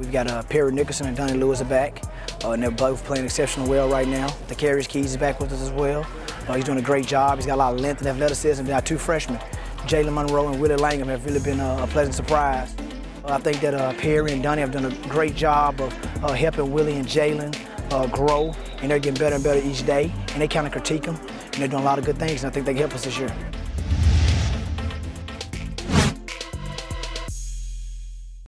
We've got uh, Parry Nickerson and Donnie Lewis are back, uh, and they're both playing exceptional well right now. The Keyes is back with us as well. Uh, he's doing a great job. He's got a lot of length and athleticism. Now two freshmen, Jaylon Monroe and Willie Langham, have really been a, a pleasant surprise. Uh, I think that uh, Parry and Donnie have done a great job of uh, helping Willie and Jaylon grow, and they're getting better and better each day. And they kind of critique them, and they're doing a lot of good things, and I think they can help us this year.